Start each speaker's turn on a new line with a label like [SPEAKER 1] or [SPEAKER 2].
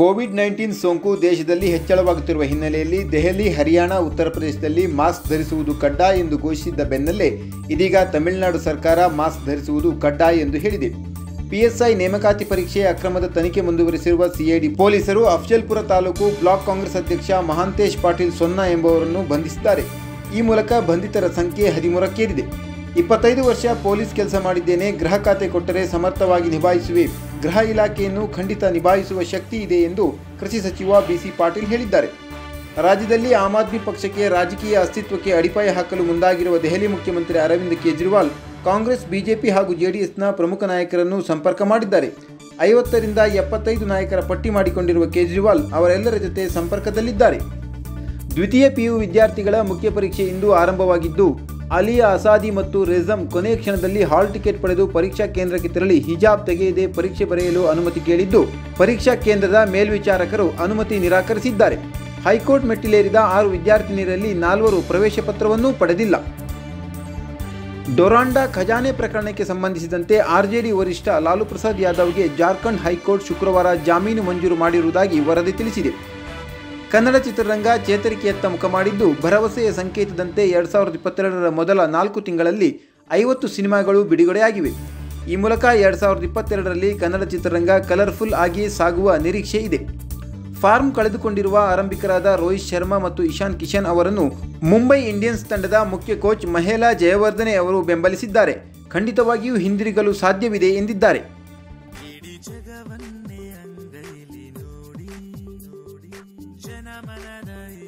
[SPEAKER 1] Covid nineteen ಸೋಂಕು ದೇಶದಲ್ಲಿ ಹೆಚ್ಚಳವಾಗುತ್ತಿರುವ ಹಿನ್ನೆಲೆಯಲ್ಲಿ ದೆಹಲಿ, ಹರಿಯಾಣ, ಉತ್ತರ ಪ್ರದೇಶದಲ್ಲಿ ಮಾಸ್ಕ್ ಧರಿಸುವುದು ಕಡ್ಡಾಯ ಎಂದು ಘೋಷಿಸಿದ್ದ ಬೆನ್ನಲ್ಲೇ ಇದೀಗ ತಮಿಳುನಾಡು ಸರ್ಕಾರ ಮಾಸ್ಕ್ ಧರಿಸುವುದು ಕಡ್ಡಾಯ ಎಂದು ಹೇಳಿದೆ. ಪಿಎಸ್ಐ ನೇಮಕಾತಿ ಪರೀಕ್ಷೆ ಅಕ್ರಮದ ತನಿಖೆ ಮುಂದುವರೆಸಿರುವ ಸಿಐಡಿ ಪೊಲೀಸರು ಅಫ್ಜಲ್ಪುರ ತಾಲೂಕು ಬ್ಲಾಕ್ ಕಾಂಗ್ರೆಸ್ ಅಧ್ಯಕ್ಷ ಮಹಾಂತೇಶ್ ಪಾಟೀಲ್ ಸೊನ್ನ ಎಂಬುವರನ್ನು ಬಂಧಿಸಿದ್ದಾರೆ. ಈ ಮೂಲಕ ಬಂಧಿತರ ಸಂಖ್ಯೆ ಹದಿಮೂರಕ್ಕೇರಿದೆ. ಇಪ್ಪತ್ತೈದು ವರ್ಷ ಪೊಲೀಸ್ ಕೆಲಸ ಮಾಡಿದ್ದೇನೆ, ಗೃಹ ಖಾತೆ ಕೊಟ್ಟರೆ ಸಮರ್ಥವಾಗಿ ನಿಭಾಯಿಸುವೆ. ಗೃಹ ಇಲಾಖೆಯನ್ನು ಖಂಡಿತ ನಿಭಾಯಿಸುವ ಶಕ್ತಿ ಇದೆ ಎಂದು ಕೃಷಿ ಸಚಿವ ಬಿಸಿ ಪಾಟೀಲ್ ಹೇಳಿದ್ದಾರೆ. ರಾಜ್ಯದಲ್ಲಿ ಆಮ್ ಆದ್ಮಿ ಪಕ್ಷಕ್ಕೆ ರಾಜಕೀಯ ಅಸ್ತಿತ್ವಕ್ಕೆ ಅಡಿಪಾಯ ಹಾಕಲು ಮುಂದಾಗಿರುವ ದೆಹಲಿ ಮುಖ್ಯಮಂತ್ರಿ ಅರವಿಂದ್ ಕೇಜ್ರಿವಾಲ್, ಕಾಂಗ್ರೆಸ್, ಬಿಜೆಪಿ ಹಾಗೂ ಜೆಡಿಎಸ್ನ ಪ್ರಮುಖ ನಾಯಕರನ್ನು ಸಂಪರ್ಕ ಮಾಡಿದ್ದಾರೆ. ಐವತ್ತರಿಂದ ಎಪ್ಪತ್ತೈದು ನಾಯಕರ ಪಟ್ಟಿ ಮಾಡಿಕೊಂಡಿರುವ ಕೇಜ್ರಿವಾಲ್ ಅವರೆಲ್ಲರ ಜೊತೆ ಸಂಪರ್ಕದಲ್ಲಿದ್ದಾರೆ. ದ್ವಿತೀಯ ಪಿಯು ವಿದ್ಯಾರ್ಥಿಗಳ ಮುಖ್ಯ ಪರೀಕ್ಷೆ ಇಂದು ಆರಂಭವಾಗಿದ್ದು ಅಲಿಯಾ ಅಸಾದಿ ಮತ್ತು ರೆಜಮ್ ಕೊನೆ ಕ್ಷಣದಲ್ಲಿ ಹಾಲ್ ಟಿಕೆಟ್ ಪಡೆದು ಪರೀಕ್ಷಾ ಕೇಂದ್ರಕ್ಕೆ ತೆರಳಿ ಹಿಜಾಬ್ ತೆಗೆಯದೆ ಪರೀಕ್ಷೆ ಬರೆಯಲು ಅನುಮತಿ ಕೇಳಿದ್ದು. ಪರೀಕ್ಷಾ ಕೇಂದ್ರದ ಮೇಲ್ವಿಚಾರಕರು ಅನುಮತಿ ನಿರಾಕರಿಸಿದ್ದಾರೆ. ಹೈಕೋರ್ಟ್ ಮೆಟ್ಟಿಲೇರಿದ ಆರು ವಿದ್ಯಾರ್ಥಿನಿಯರಲ್ಲಿ ನಾಲ್ವರು ಪ್ರವೇಶ ಪತ್ರವನ್ನೂ ಪಡೆದಿಲ್ಲ. ಡೊರಾಂಡಾ ಖಜಾನೆ ಪ್ರಕರಣಕ್ಕೆ ಸಂಬಂಧಿಸಿದಂತೆ ಆರ್ಜೆಡಿ ವರಿಷ್ಠ ಲಾಲು ಪ್ರಸಾದ್ ಯಾದವ್ಗೆ ಜಾರ್ಖಂಡ್ ಹೈಕೋರ್ಟ್ ಶುಕ್ರವಾರ ಜಾಮೀನು ಮಂಜೂರು ಮಾಡಿರುವುದಾಗಿ ವರದಿ ತಿಳಿಸಿದೆ. ಕನ್ನಡ ಚಿತ್ರರಂಗ ಚೇತರಿಕೆಯತ್ತ ಮುಖ ಮಾಡಿದ್ದು, ಭರವಸೆಯ ಸಂಕೇತದಂತೆ ಎರಡು ಸಾವಿರದ ಇಪ್ಪತ್ತೆರಡರ ಮೊದಲ ನಾಲ್ಕು ತಿಂಗಳಲ್ಲಿ ಐವತ್ತು ಸಿನಿಮಾಗಳು ಬಿಡುಗಡೆಯಾಗಿವೆ. ಈ ಮೂಲಕ ಎರಡು ಸಾವಿರದ ಇಪ್ಪತ್ತೆರಡರಲ್ಲಿ ಕನ್ನಡ ಚಿತ್ರರಂಗ ಕಲರ್ಫುಲ್ ಆಗಿ ಸಾಗುವ ನಿರೀಕ್ಷೆ ಇದೆ. ಫಾರ್ಮ್ ಕಳೆದುಕೊಂಡಿರುವ ಆರಂಭಿಕರಾದ ರೋಹಿತ್ ಶರ್ಮಾ ಮತ್ತು ಇಶಾನ್ ಕಿಶನ್ ಅವರನ್ನು ಮುಂಬೈ ಇಂಡಿಯನ್ಸ್ ತಂಡದ ಮುಖ್ಯ ಕೋಚ್ ಮಹೇಲಾ ಜಯವರ್ಧನೆ ಅವರು ಬೆಂಬಲಿಸಿದ್ದಾರೆ. ಖಂಡಿತವಾಗಿಯೂ ಹಿಂದಿರುಗಲು ಸಾಧ್ಯವಿದೆ ಎಂದಿದ್ದಾರೆ. na manada